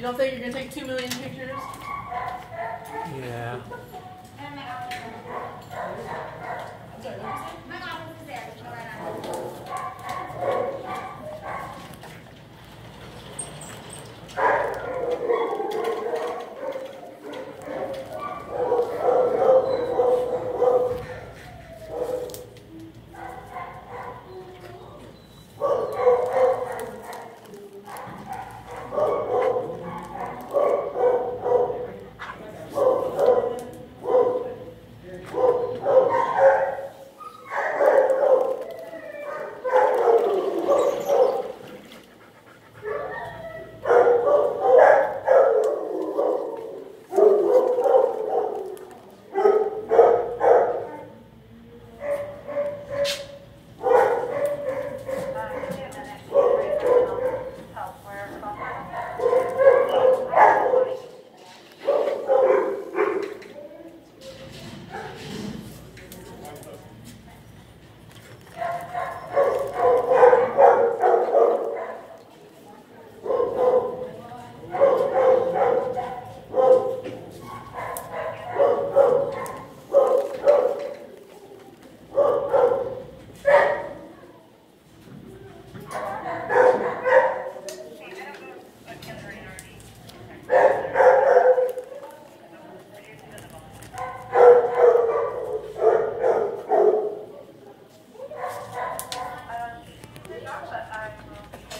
You don't think you're gonna take two million pictures? Yeah.